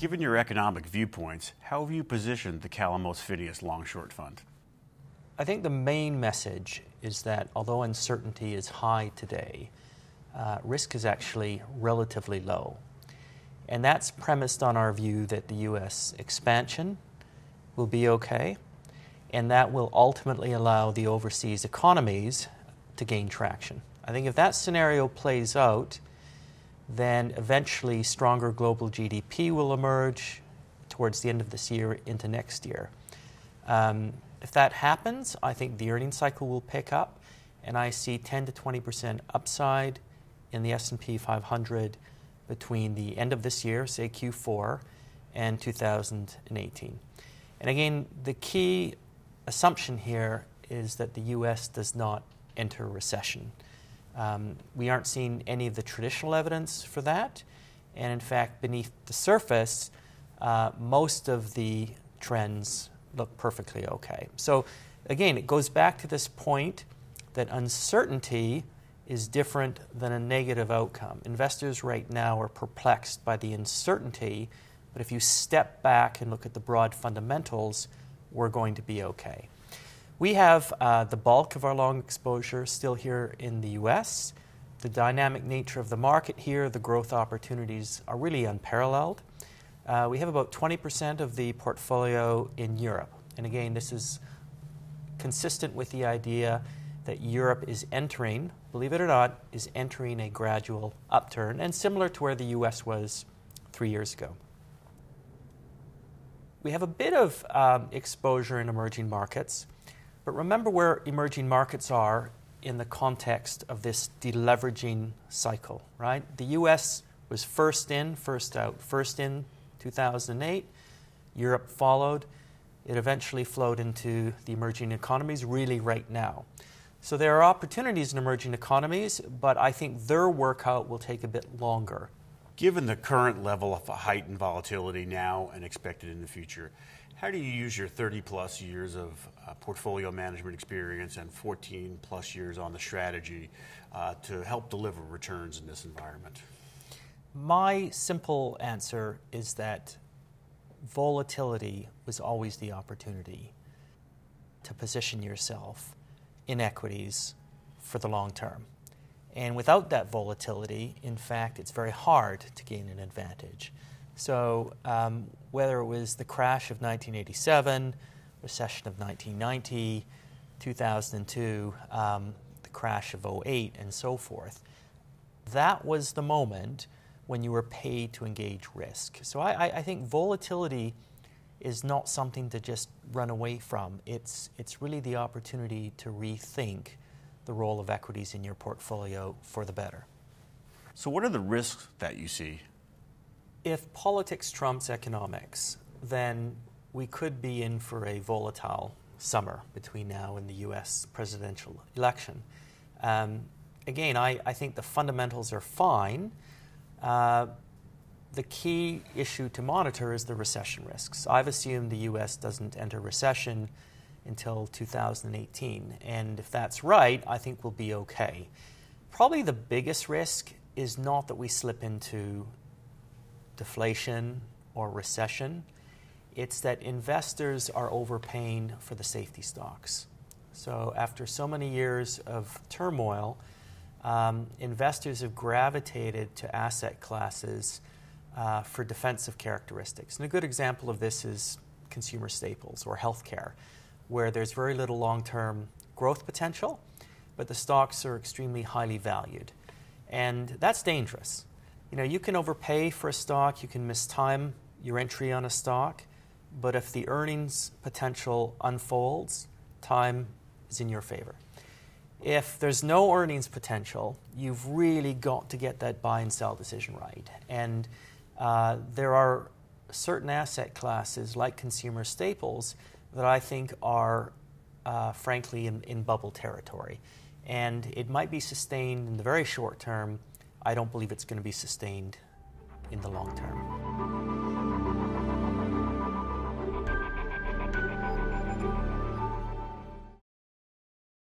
Given your economic viewpoints, how have you positioned the Calamos Phineus Long Short Fund? I think the main message is that although uncertainty is high today, uh, risk is actually relatively low. And that's premised on our view that the U.S. expansion will be okay, and that will ultimately allow the overseas economies to gain traction. I think if that scenario plays out, then eventually stronger global GDP will emerge towards the end of this year into next year. Um, if that happens, I think the earning cycle will pick up, and I see 10 to 20 percent upside in the S&P 500 between the end of this year, say Q4, and 2018. And again, the key assumption here is that the U.S. does not enter recession. Um, we aren't seeing any of the traditional evidence for that, and in fact, beneath the surface, uh, most of the trends look perfectly okay. So, again, it goes back to this point that uncertainty is different than a negative outcome. Investors right now are perplexed by the uncertainty, but if you step back and look at the broad fundamentals, we're going to be okay. We have uh, the bulk of our long exposure still here in the US. The dynamic nature of the market here, the growth opportunities are really unparalleled. Uh, we have about 20% of the portfolio in Europe. And again, this is consistent with the idea that Europe is entering, believe it or not, is entering a gradual upturn, and similar to where the US was three years ago. We have a bit of um, exposure in emerging markets, but remember where emerging markets are in the context of this deleveraging cycle, right? The US was first in, first out. First in 2008, Europe followed. It eventually flowed into the emerging economies, really, right now. So there are opportunities in emerging economies, but I think their workout will take a bit longer. Given the current level of heightened volatility now and expected in the future, how do you use your 30 plus years of uh, portfolio management experience and 14 plus years on the strategy uh, to help deliver returns in this environment? My simple answer is that volatility was always the opportunity to position yourself in equities for the long term. And without that volatility, in fact, it's very hard to gain an advantage. So, um, whether it was the crash of 1987, recession of 1990, 2002, um, the crash of 08, and so forth, that was the moment when you were paid to engage risk. So, I, I think volatility is not something to just run away from. It's, it's really the opportunity to rethink the role of equities in your portfolio for the better. So, what are the risks that you see? If politics trumps economics, then we could be in for a volatile summer between now and the US presidential election. Um, again, I, I think the fundamentals are fine. Uh, the key issue to monitor is the recession risks. I've assumed the US doesn't enter recession until 2018. And if that's right, I think we'll be okay. Probably the biggest risk is not that we slip into deflation or recession, it's that investors are overpaying for the safety stocks. So, after so many years of turmoil, um, investors have gravitated to asset classes uh, for defensive characteristics. And a good example of this is consumer staples or healthcare, where there's very little long term growth potential, but the stocks are extremely highly valued. And that's dangerous. You know, you can overpay for a stock, you can mistime your entry on a stock, but if the earnings potential unfolds, time is in your favor. If there's no earnings potential, you've really got to get that buy and sell decision right. And uh, there are certain asset classes, like consumer staples, that I think are, uh, frankly, in, in bubble territory. And it might be sustained in the very short term. I don't believe it's going to be sustained in the long term.